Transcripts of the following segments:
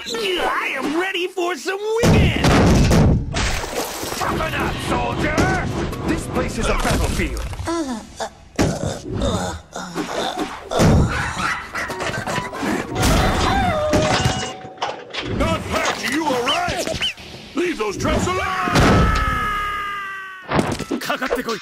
I am ready for some wigging! Toughen up, soldier! This place is a battlefield. Not Patch, you alright? Leave those traps alone! かかってこい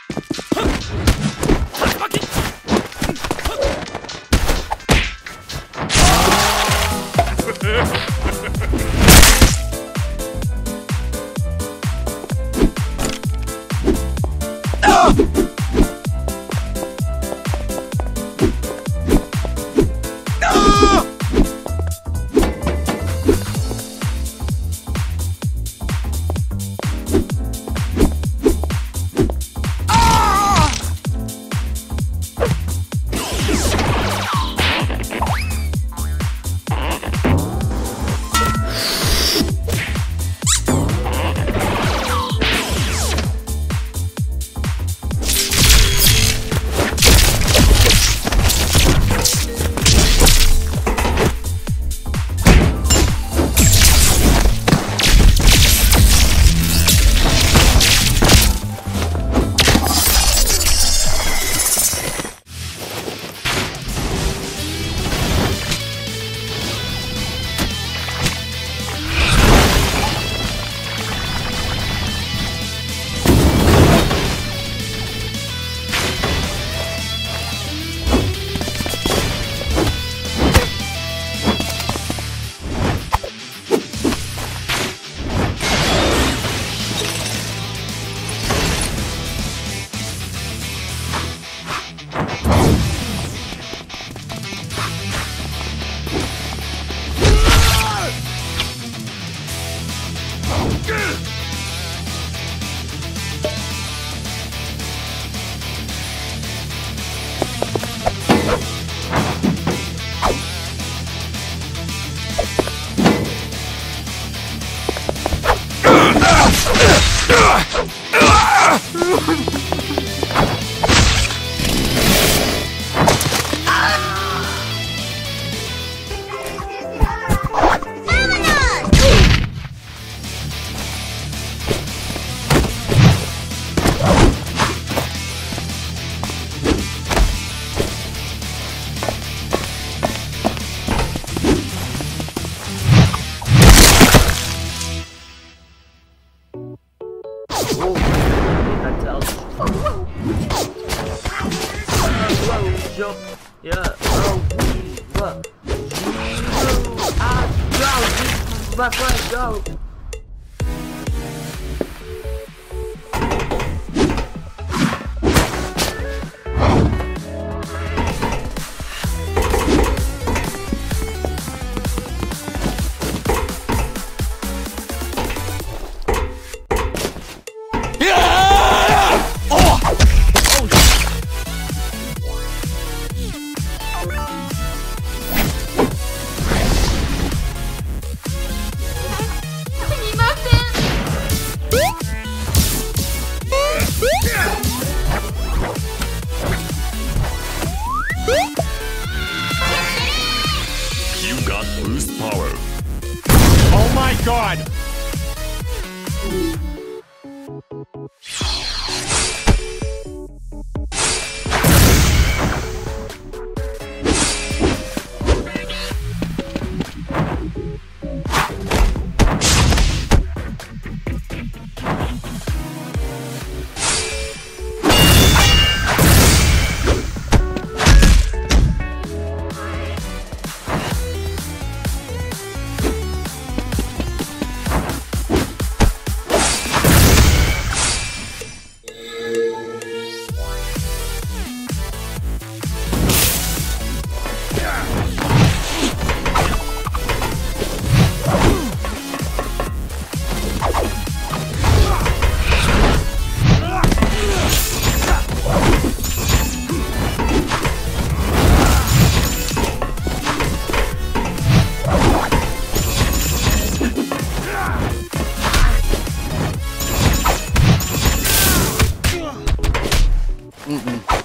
嗯嗯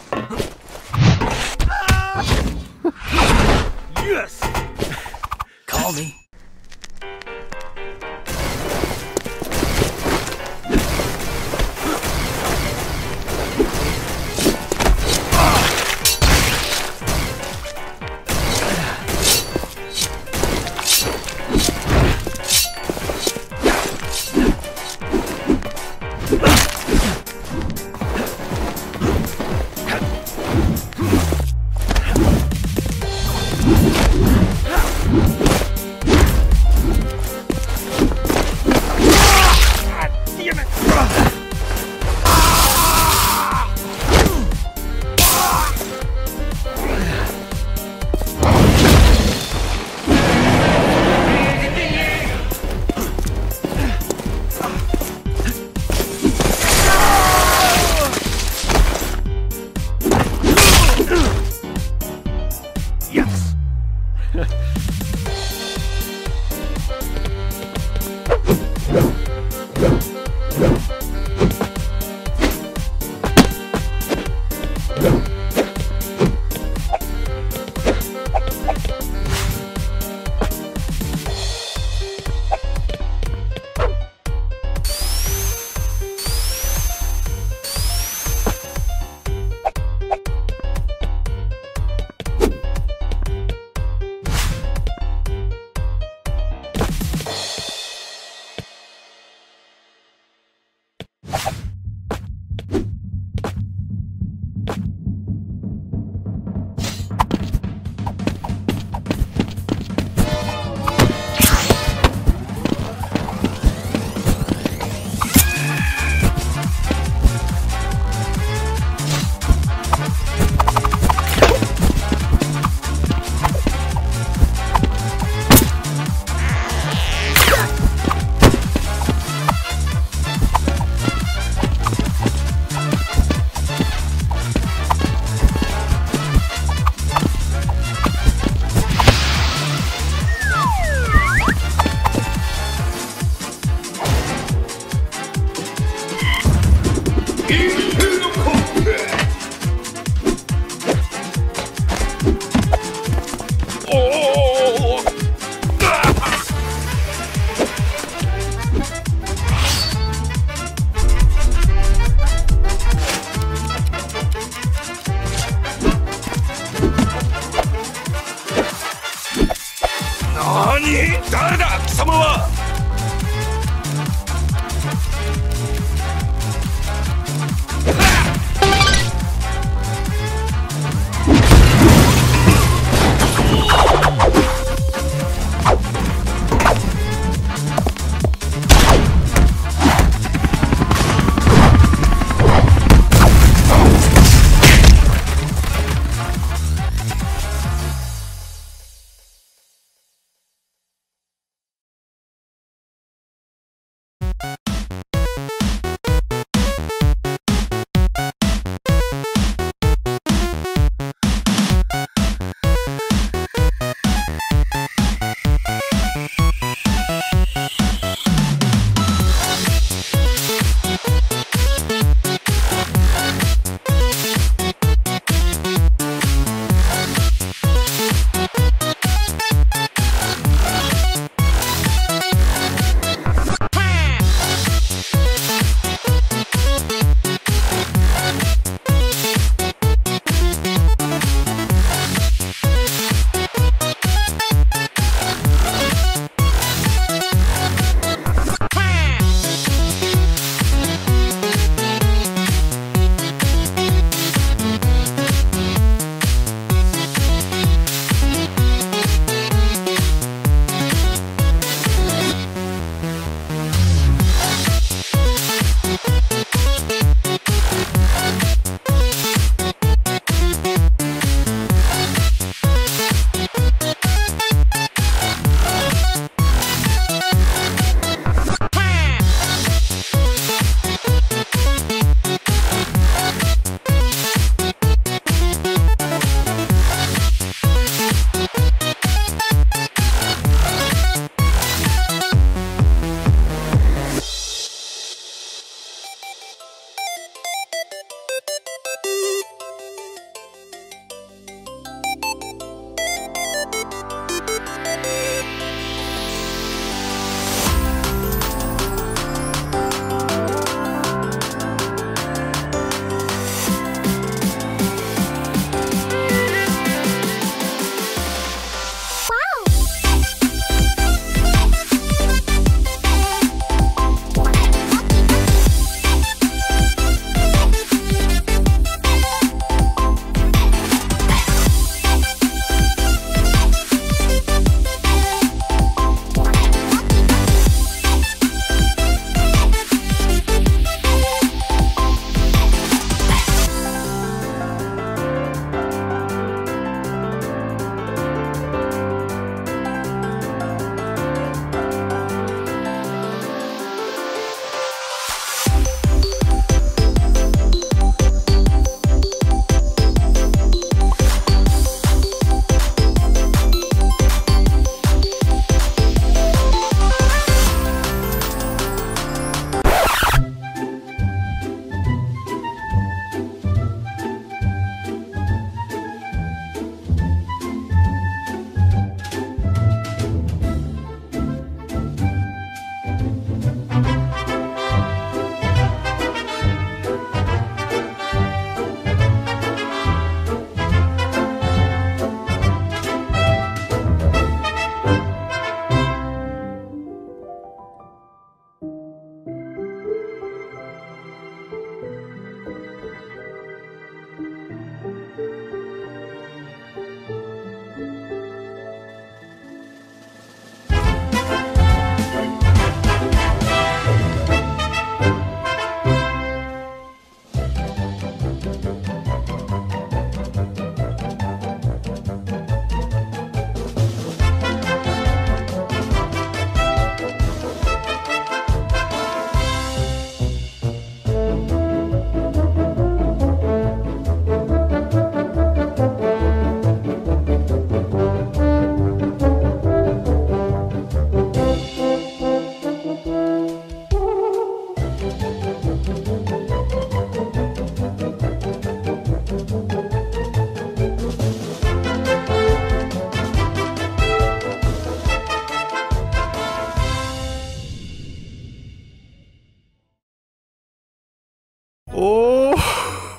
様は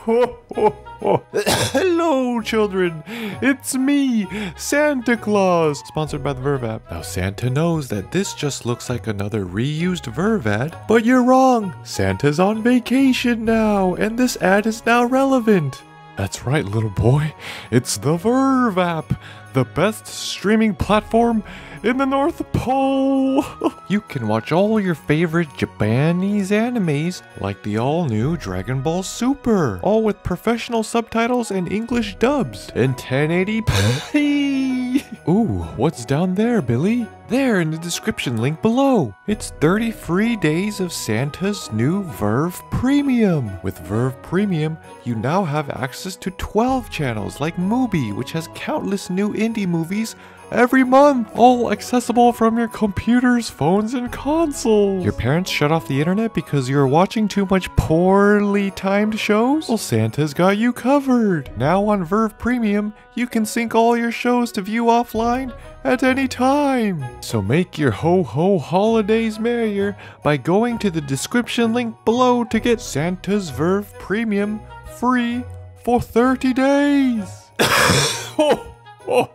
Hello, children. It's me, Santa Claus, sponsored by the VRV app. Now, Santa knows that this just looks like another reused VRV ad, but you're wrong. Santa's on vacation now, and this ad is now relevant. That's right, little boy. It's the VRV app the best streaming platform in the North Pole. you can watch all your favorite Japanese animes, like the all new Dragon Ball Super, all with professional subtitles and English dubs in 1080p. Ooh, what's down there, Billy? There in the description link below. It's 30 free days of Santa's new VRV Premium. With VRV Premium, you now have access to 12 channels like Mubi, which has countless new indie movies every month, all accessible from your computers, phones, and consoles. Your parents shut off the internet because you're watching too much poorly timed shows? Well, Santa's got you covered. Now on VRV Premium, you can sync all your shows to view offline at any time. So make your ho ho holidays merrier by going to the description link below to get Santa's VRV Premium free for 30 days. oh, oh.